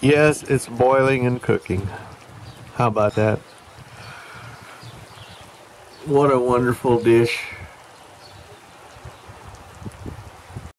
Yes, it's boiling and cooking. How about that? What a wonderful dish.